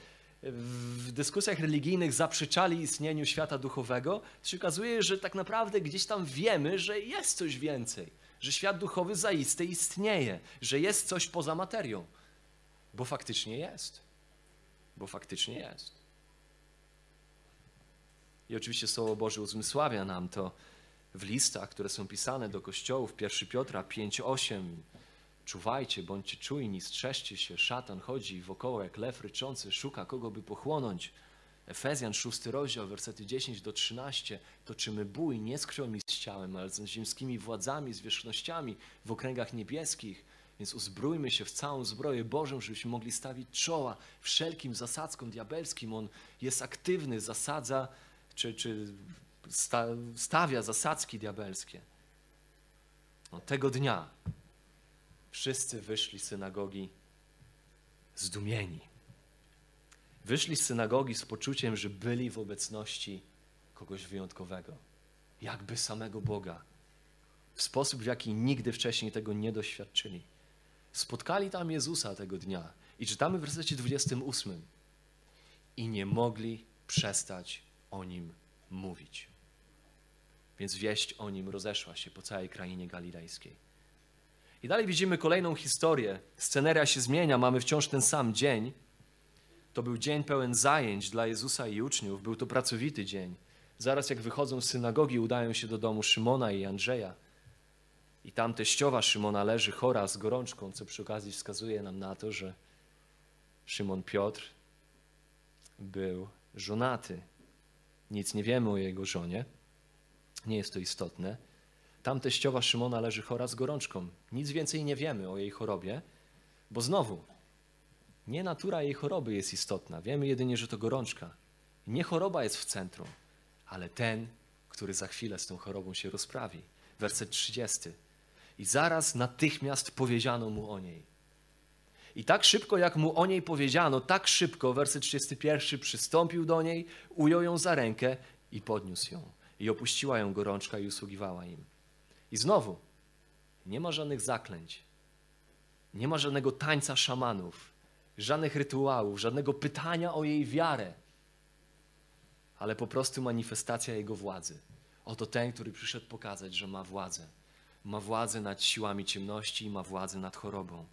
w dyskusjach religijnych zaprzeczali istnieniu świata duchowego, okazuje, że tak naprawdę gdzieś tam wiemy, że jest coś więcej, że świat duchowy zaiste istnieje, że jest coś poza materią, bo faktycznie jest. Bo faktycznie jest. I oczywiście Słowo Boże uzmysławia nam to w listach, które są pisane do kościołów, 1 Piotra 5:8. Czuwajcie, bądźcie czujni, strzeżcie się, szatan chodzi wokoło jak lew ryczący, szuka kogo by pochłonąć. Efezjan 6 rozdział, wersety 10 do 13. Toczymy bój nie z krwią i z ciałem, ale z ziemskimi władzami, zwierzchnościami w okręgach niebieskich. Więc uzbrójmy się w całą zbroję Bożą, żebyśmy mogli stawić czoła wszelkim zasadzkom diabelskim. On jest aktywny, zasadza, czy, czy sta, stawia zasadzki diabelskie. No, tego dnia wszyscy wyszli z synagogi zdumieni. Wyszli z synagogi z poczuciem, że byli w obecności kogoś wyjątkowego, jakby samego Boga, w sposób, w jaki nigdy wcześniej tego nie doświadczyli. Spotkali tam Jezusa tego dnia i czytamy w wersecie 28 i nie mogli przestać o nim mówić. Więc wieść o nim rozeszła się po całej krainie galilejskiej. I dalej widzimy kolejną historię. Sceneria się zmienia, mamy wciąż ten sam dzień. To był dzień pełen zajęć dla Jezusa i uczniów, był to pracowity dzień. Zaraz jak wychodzą z synagogi, udają się do domu Szymona i Andrzeja. I tam teściowa Szymona leży chora z gorączką, co przy okazji wskazuje nam na to, że Szymon Piotr był żonaty. Nic nie wiemy o jego żonie, nie jest to istotne. Tam teściowa Szymona leży chora z gorączką. Nic więcej nie wiemy o jej chorobie, bo znowu, nie natura jej choroby jest istotna. Wiemy jedynie, że to gorączka. Nie choroba jest w centrum, ale ten, który za chwilę z tą chorobą się rozprawi. Werset 30. I zaraz natychmiast powiedziano mu o niej. I tak szybko, jak mu o niej powiedziano, tak szybko, werset 31, przystąpił do niej, ujął ją za rękę i podniósł ją. I opuściła ją gorączka i usługiwała im. I znowu, nie ma żadnych zaklęć, nie ma żadnego tańca szamanów, żadnych rytuałów, żadnego pytania o jej wiarę, ale po prostu manifestacja jego władzy. Oto ten, który przyszedł pokazać, że ma władzę. Ma władzę nad siłami ciemności i ma władzę nad chorobą.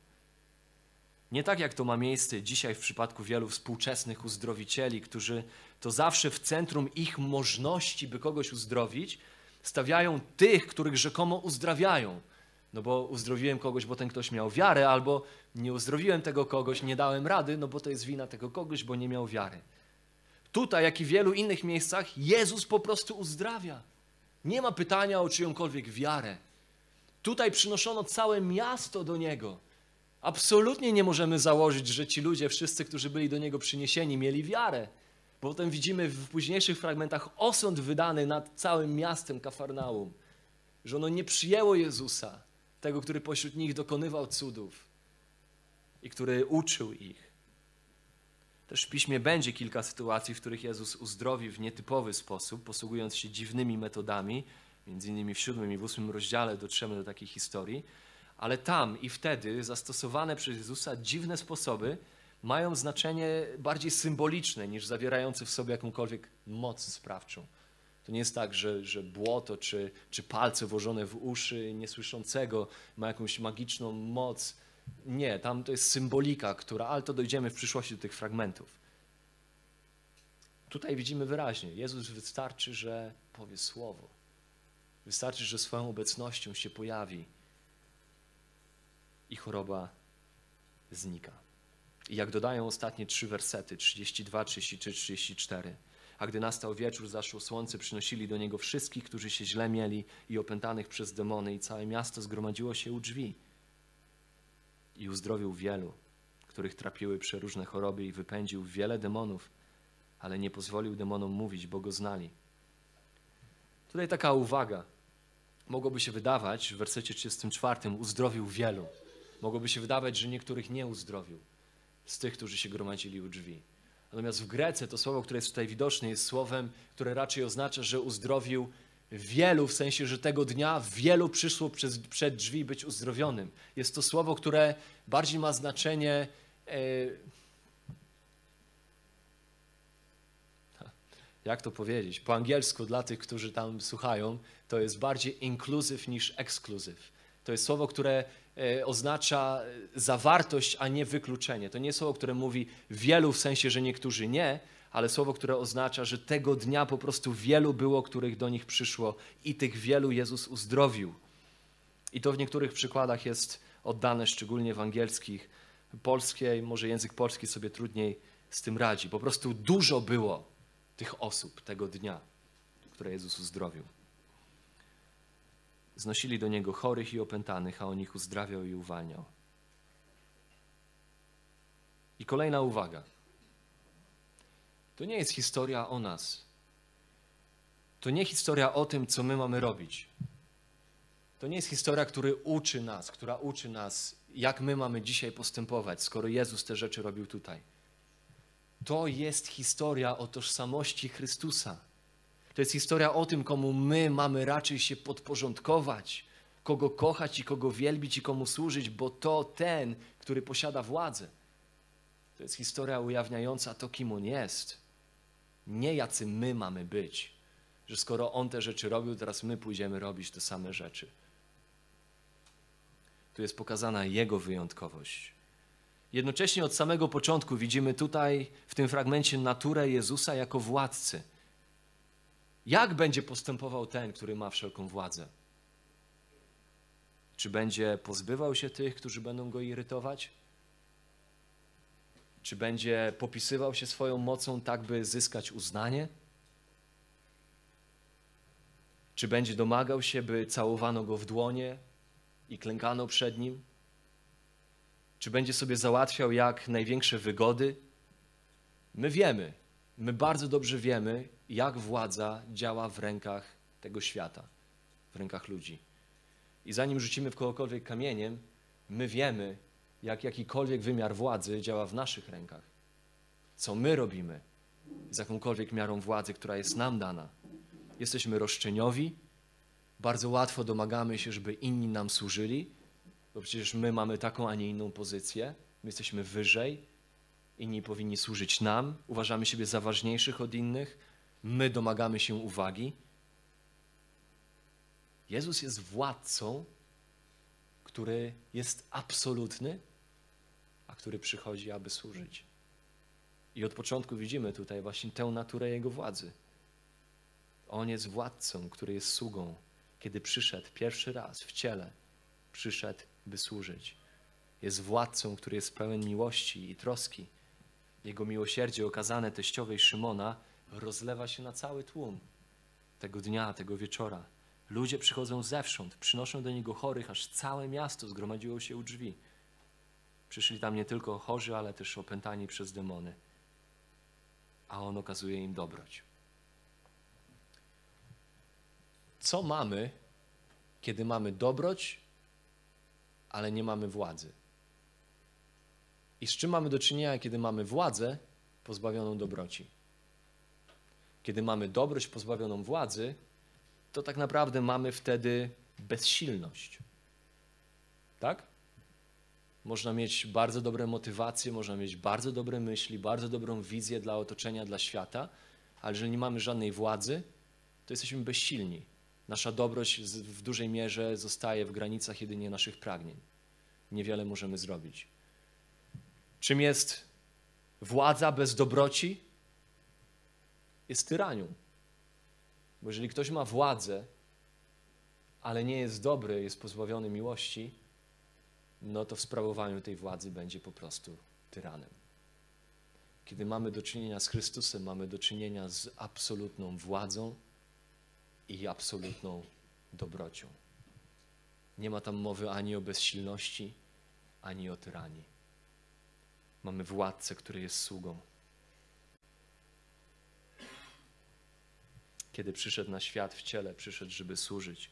Nie tak jak to ma miejsce dzisiaj w przypadku wielu współczesnych uzdrowicieli, którzy to zawsze w centrum ich możności, by kogoś uzdrowić, stawiają tych, których rzekomo uzdrawiają. No bo uzdrowiłem kogoś, bo ten ktoś miał wiarę, albo nie uzdrowiłem tego kogoś, nie dałem rady, no bo to jest wina tego kogoś, bo nie miał wiary. Tutaj, jak i w wielu innych miejscach, Jezus po prostu uzdrawia. Nie ma pytania o czyjąkolwiek wiarę. Tutaj przynoszono całe miasto do Niego. Absolutnie nie możemy założyć, że ci ludzie, wszyscy, którzy byli do Niego przyniesieni, mieli wiarę. Potem widzimy w późniejszych fragmentach osąd wydany nad całym miastem Kafarnaum, że ono nie przyjęło Jezusa, tego, który pośród nich dokonywał cudów i który uczył ich. Też w piśmie będzie kilka sytuacji, w których Jezus uzdrowi w nietypowy sposób, posługując się dziwnymi metodami. Między innymi w siódmym i w ósmym rozdziale dotrzemy do takiej historii. Ale tam i wtedy zastosowane przez Jezusa dziwne sposoby mają znaczenie bardziej symboliczne niż zawierające w sobie jakąkolwiek moc sprawczą. To nie jest tak, że, że błoto czy, czy palce włożone w uszy niesłyszącego ma jakąś magiczną moc. Nie, tam to jest symbolika, która, ale to dojdziemy w przyszłości do tych fragmentów. Tutaj widzimy wyraźnie, Jezus wystarczy, że powie słowo. Wystarczy, że swoją obecnością się pojawi i choroba znika. I jak dodają ostatnie trzy wersety, 32, 33, 34. A gdy nastał wieczór, zaszło słońce, przynosili do niego wszystkich, którzy się źle mieli i opętanych przez demony, i całe miasto zgromadziło się u drzwi. I uzdrowił wielu, których trapiły przeróżne choroby, i wypędził wiele demonów, ale nie pozwolił demonom mówić, bo go znali. Tutaj taka uwaga. Mogłoby się wydawać, w wersecie 34 uzdrowił wielu. Mogłoby się wydawać, że niektórych nie uzdrowił z tych, którzy się gromadzili u drzwi. Natomiast w Grece to słowo, które jest tutaj widoczne, jest słowem, które raczej oznacza, że uzdrowił wielu, w sensie, że tego dnia wielu przyszło przez, przed drzwi być uzdrowionym. Jest to słowo, które bardziej ma znaczenie. E, jak to powiedzieć? Po angielsku, dla tych, którzy tam słuchają, to jest bardziej inclusive niż exclusive. To jest słowo, które E, oznacza zawartość, a nie wykluczenie. To nie słowo, które mówi wielu w sensie, że niektórzy nie, ale słowo, które oznacza, że tego dnia po prostu wielu było, których do nich przyszło i tych wielu Jezus uzdrowił. I to w niektórych przykładach jest oddane, szczególnie w angielskich. Polskie, może język polski sobie trudniej z tym radzi. Po prostu dużo było tych osób tego dnia, które Jezus uzdrowił. Znosili do niego chorych i opętanych, a on ich uzdrawiał i uwalniał. I kolejna uwaga. To nie jest historia o nas. To nie historia o tym, co my mamy robić. To nie jest historia, która uczy nas, która uczy nas, jak my mamy dzisiaj postępować, skoro Jezus te rzeczy robił tutaj. To jest historia o tożsamości Chrystusa. To jest historia o tym, komu my mamy raczej się podporządkować, kogo kochać i kogo wielbić i komu służyć, bo to ten, który posiada władzę. To jest historia ujawniająca to, kim on jest. Nie jacy my mamy być. Że skoro on te rzeczy robił, teraz my pójdziemy robić te same rzeczy. Tu jest pokazana jego wyjątkowość. Jednocześnie od samego początku widzimy tutaj w tym fragmencie naturę Jezusa jako władcy. Jak będzie postępował ten, który ma wszelką władzę? Czy będzie pozbywał się tych, którzy będą go irytować? Czy będzie popisywał się swoją mocą, tak by zyskać uznanie? Czy będzie domagał się, by całowano go w dłonie i klękano przed nim? Czy będzie sobie załatwiał jak największe wygody? My wiemy, my bardzo dobrze wiemy, jak władza działa w rękach tego świata, w rękach ludzi. I zanim rzucimy w kogokolwiek kamieniem, my wiemy, jak jakikolwiek wymiar władzy działa w naszych rękach. Co my robimy z jakąkolwiek miarą władzy, która jest nam dana. Jesteśmy roszczeniowi, bardzo łatwo domagamy się, żeby inni nam służyli, bo przecież my mamy taką, a nie inną pozycję, my jesteśmy wyżej, inni powinni służyć nam, uważamy siebie za ważniejszych od innych, my domagamy się uwagi. Jezus jest władcą, który jest absolutny, a który przychodzi, aby służyć. I od początku widzimy tutaj właśnie tę naturę Jego władzy. On jest władcą, który jest sługą. Kiedy przyszedł pierwszy raz w ciele, przyszedł, by służyć. Jest władcą, który jest pełen miłości i troski. Jego miłosierdzie okazane teściowej Szymona rozlewa się na cały tłum. Tego dnia, tego wieczora. Ludzie przychodzą zewsząd, przynoszą do niego chorych, aż całe miasto zgromadziło się u drzwi. Przyszli tam nie tylko chorzy, ale też opętani przez demony. A on okazuje im dobroć. Co mamy, kiedy mamy dobroć, ale nie mamy władzy? I z czym mamy do czynienia, kiedy mamy władzę pozbawioną dobroci? Kiedy mamy dobroć pozbawioną władzy, to tak naprawdę mamy wtedy bezsilność. Tak? Można mieć bardzo dobre motywacje, można mieć bardzo dobre myśli, bardzo dobrą wizję dla otoczenia, dla świata, ale jeżeli nie mamy żadnej władzy, to jesteśmy bezsilni. Nasza dobroć w dużej mierze zostaje w granicach jedynie naszych pragnień. Niewiele możemy zrobić. Czym jest władza bez dobroci? Jest tyranią. Bo jeżeli ktoś ma władzę, ale nie jest dobry, jest pozbawiony miłości, no to w sprawowaniu tej władzy będzie po prostu tyranem. Kiedy mamy do czynienia z Chrystusem, mamy do czynienia z absolutną władzą i absolutną dobrocią. Nie ma tam mowy ani o bezsilności, ani o tyranii. Mamy władcę, który jest sługą. Kiedy przyszedł na świat w ciele, przyszedł, żeby służyć.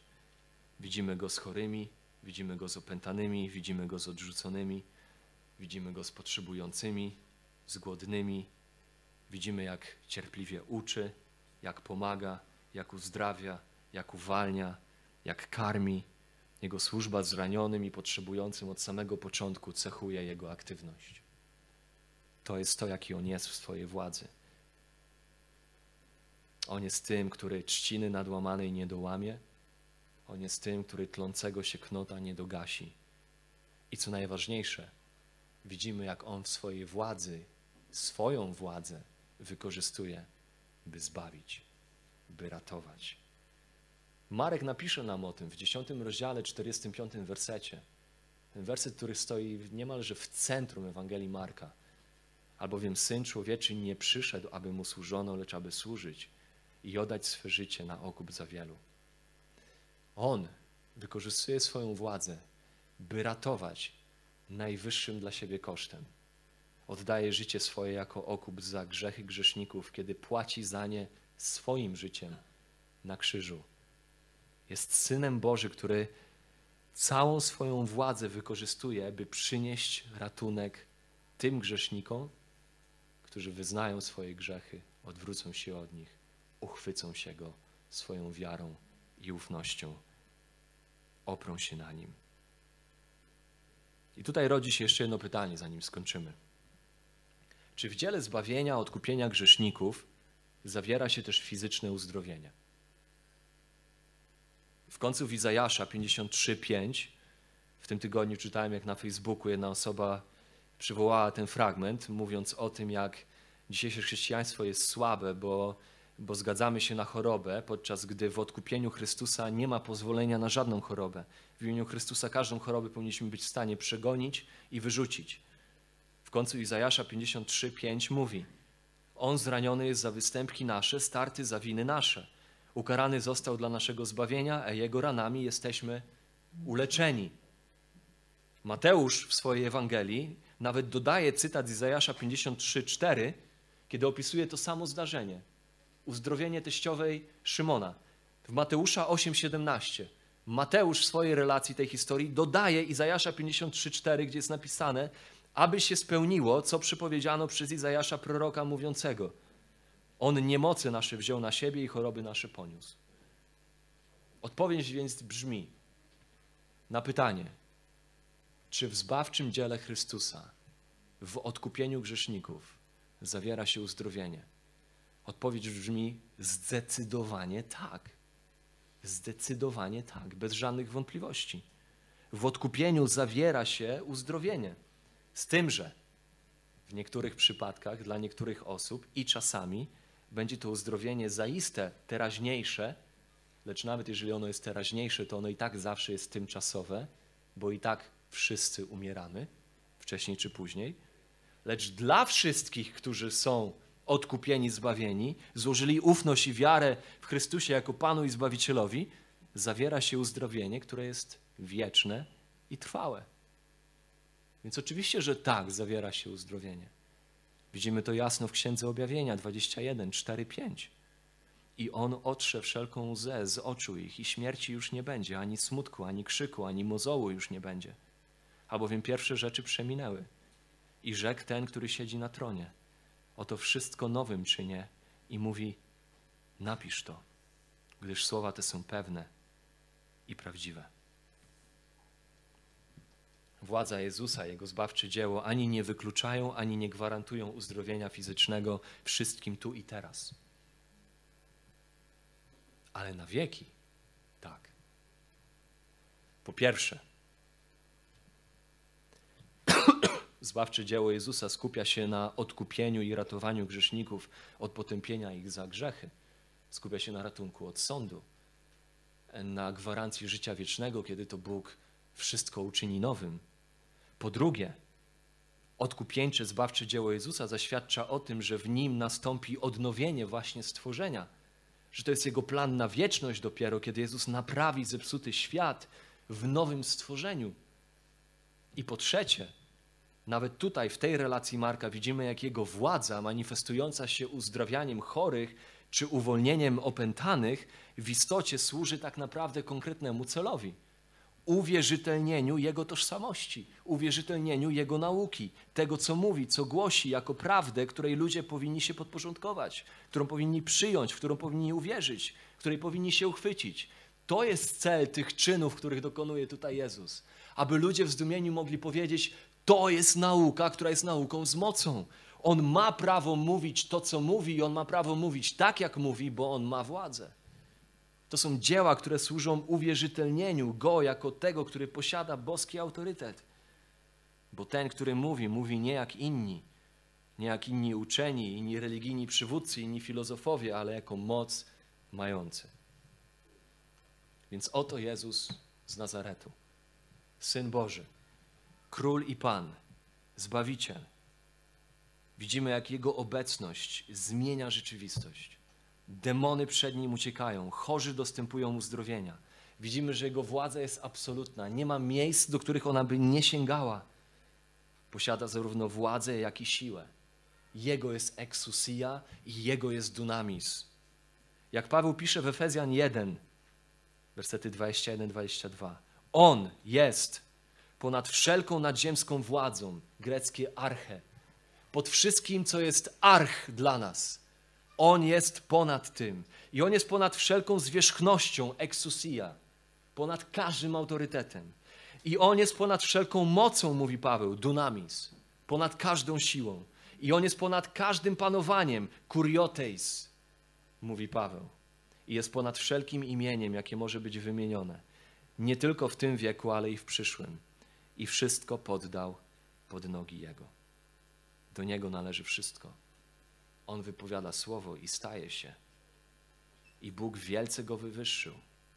Widzimy go z chorymi, widzimy go z opętanymi, widzimy go z odrzuconymi, widzimy go z potrzebującymi, z głodnymi. Widzimy, jak cierpliwie uczy, jak pomaga, jak uzdrawia, jak uwalnia, jak karmi. Jego służba zranionym i potrzebującym od samego początku cechuje jego aktywność. To jest to, jaki on jest w swojej władzy. On jest tym, który trzciny nadłamanej nie dołamie. On jest tym, który tlącego się knota nie dogasi. I co najważniejsze, widzimy, jak on w swojej władzy, swoją władzę wykorzystuje, by zbawić, by ratować. Marek napisze nam o tym w 10 rozdziale, 45 wersecie. Ten werset, który stoi niemalże w centrum Ewangelii Marka. Albowiem Syn Człowieczy nie przyszedł, aby Mu służono, lecz aby służyć i oddać swe życie na okup za wielu. On wykorzystuje swoją władzę, by ratować najwyższym dla siebie kosztem. Oddaje życie swoje jako okup za grzechy grzeszników, kiedy płaci za nie swoim życiem na krzyżu. Jest synem Boży, który całą swoją władzę wykorzystuje, by przynieść ratunek tym grzesznikom, którzy wyznają swoje grzechy, odwrócą się od nich uchwycą się Go swoją wiarą i ufnością, oprą się na Nim. I tutaj rodzi się jeszcze jedno pytanie, zanim skończymy. Czy w dziele zbawienia, odkupienia grzeszników zawiera się też fizyczne uzdrowienie? W końcu w Izajasza 53:5 w tym tygodniu czytałem, jak na Facebooku jedna osoba przywołała ten fragment, mówiąc o tym, jak dzisiejsze chrześcijaństwo jest słabe, bo, bo zgadzamy się na chorobę, podczas gdy w odkupieniu Chrystusa nie ma pozwolenia na żadną chorobę. W imieniu Chrystusa każdą chorobę powinniśmy być w stanie przegonić i wyrzucić. W końcu Izajasza 53:5 mówi: On zraniony jest za występki nasze, starty za winy nasze. Ukarany został dla naszego zbawienia, a jego ranami jesteśmy uleczeni. Mateusz w swojej Ewangelii nawet dodaje cytat Izajasza 53:4, kiedy opisuje to samo zdarzenie. Uzdrowienie teściowej Szymona. W Mateusza 8:17. Mateusz w swojej relacji tej historii dodaje Izajasza 53:4, gdzie jest napisane, aby się spełniło, co przypowiedziano przez Izajasza proroka mówiącego. On niemocy nasze wziął na siebie i choroby nasze poniósł. Odpowiedź więc brzmi na pytanie, czy w zbawczym dziele Chrystusa, w odkupieniu grzeszników, zawiera się uzdrowienie? Odpowiedź brzmi zdecydowanie tak. Zdecydowanie tak, bez żadnych wątpliwości. W odkupieniu zawiera się uzdrowienie. Z tym, że w niektórych przypadkach, dla niektórych osób i czasami będzie to uzdrowienie zaiste teraźniejsze, lecz nawet jeżeli ono jest teraźniejsze, to ono i tak zawsze jest tymczasowe, bo i tak wszyscy umieramy, wcześniej czy później. Lecz dla wszystkich, którzy są odkupieni, zbawieni, złożyli ufność i wiarę w Chrystusie jako Panu i Zbawicielowi, zawiera się uzdrowienie, które jest wieczne i trwałe. Więc oczywiście, że tak, zawiera się uzdrowienie. Widzimy to jasno w Księdze Objawienia 21, 4, 5. I on otrze wszelką łzę z oczu ich i śmierci już nie będzie, ani smutku, ani krzyku, ani mozołu już nie będzie. Albowiem pierwsze rzeczy przeminęły. I rzekł ten, który siedzi na tronie, oto wszystko nowym czynię i mówi, napisz to, gdyż słowa te są pewne i prawdziwe. Władza Jezusa, Jego zbawcze dzieło ani nie wykluczają, ani nie gwarantują uzdrowienia fizycznego wszystkim tu i teraz. Ale na wieki tak. Po pierwsze, (coughs) zbawcze dzieło Jezusa skupia się na odkupieniu i ratowaniu grzeszników od potępienia ich za grzechy. Skupia się na ratunku od sądu, na gwarancji życia wiecznego, kiedy to Bóg wszystko uczyni nowym. Po drugie, odkupieńcze, zbawcze dzieło Jezusa zaświadcza o tym, że w nim nastąpi odnowienie właśnie stworzenia, że to jest jego plan na wieczność dopiero, kiedy Jezus naprawi zepsuty świat w nowym stworzeniu. I po trzecie, nawet tutaj w tej relacji Marka widzimy, jak jego władza manifestująca się uzdrawianiem chorych czy uwolnieniem opętanych w istocie służy tak naprawdę konkretnemu celowi uwierzytelnieniu Jego tożsamości, uwierzytelnieniu Jego nauki, tego, co mówi, co głosi jako prawdę, której ludzie powinni się podporządkować, którą powinni przyjąć, w którą powinni uwierzyć, której powinni się uchwycić. To jest cel tych czynów, których dokonuje tutaj Jezus. Aby ludzie w zdumieniu mogli powiedzieć, to jest nauka, która jest nauką z mocą. On ma prawo mówić to, co mówi, i on ma prawo mówić tak, jak mówi, bo on ma władzę. To są dzieła, które służą uwierzytelnieniu Go jako tego, który posiada boski autorytet. Bo ten, który mówi, mówi nie jak inni, nie jak inni uczeni, inni religijni przywódcy, inni filozofowie, ale jako moc mający. Więc oto Jezus z Nazaretu, Syn Boży, Król i Pan, Zbawiciel. Widzimy, jak Jego obecność zmienia rzeczywistość. Demony przed nim uciekają, chorzy dostępują uzdrowienia. Widzimy, że jego władza jest absolutna. Nie ma miejsc, do których ona by nie sięgała. Posiada zarówno władzę, jak i siłę. Jego jest exousia i jego jest dunamis. Jak Paweł pisze w Efezjan 1, wersety 21-22. On jest ponad wszelką nadziemską władzą, greckie arche, pod wszystkim, co jest arch dla nas On jest ponad tym. I On jest ponad wszelką zwierzchnością, exousia, ponad każdym autorytetem. I On jest ponad wszelką mocą, mówi Paweł, dunamis, ponad każdą siłą. I On jest ponad każdym panowaniem, kurioteis, mówi Paweł. I jest ponad wszelkim imieniem, jakie może być wymienione. Nie tylko w tym wieku, ale i w przyszłym. I wszystko poddał pod nogi Jego. Do Niego należy wszystko. On wypowiada słowo i staje się. I Bóg wielce go wywyższył.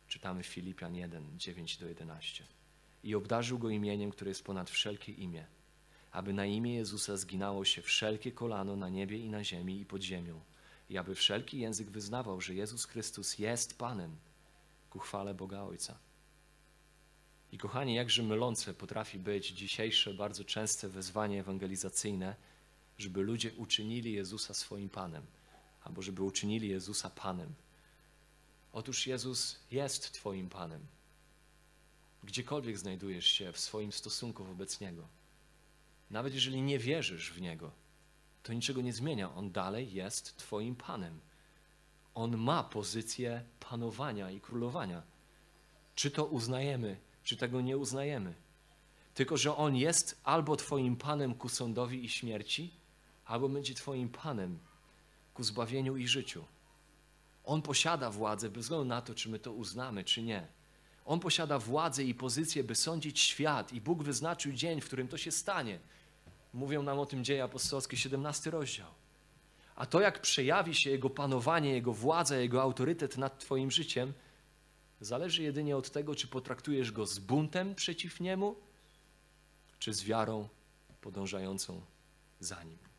Czytamy Filipian 1, 9 do 11. I obdarzył go imieniem, które jest ponad wszelkie imię, aby na imię Jezusa zginało się wszelkie kolano na niebie i na ziemi i pod ziemią, i aby wszelki język wyznawał, że Jezus Chrystus jest Panem, ku chwale Boga Ojca. I kochani, jakże mylące potrafi być dzisiejsze, bardzo częste wezwanie ewangelizacyjne, żeby ludzie uczynili Jezusa swoim Panem, albo żeby uczynili Jezusa Panem. Otóż Jezus jest Twoim Panem. Gdziekolwiek znajdujesz się w swoim stosunku wobec Niego, nawet jeżeli nie wierzysz w Niego, to niczego nie zmienia. On dalej jest Twoim Panem. On ma pozycję panowania i królowania. Czy to uznajemy, czy tego nie uznajemy. Tylko, że On jest albo Twoim Panem ku sądowi i śmierci, albo będzie Twoim Panem ku zbawieniu i życiu. On posiada władzę bez względu na to, czy my to uznamy, czy nie. On posiada władzę i pozycję, by sądzić świat, i Bóg wyznaczył dzień, w którym to się stanie. Mówią nam o tym dzieje apostolskie, 17 rozdział. A to, jak przejawi się Jego panowanie, Jego władza, Jego autorytet nad Twoim życiem, zależy jedynie od tego, czy potraktujesz Go z buntem przeciw Niemu, czy z wiarą podążającą za Nim.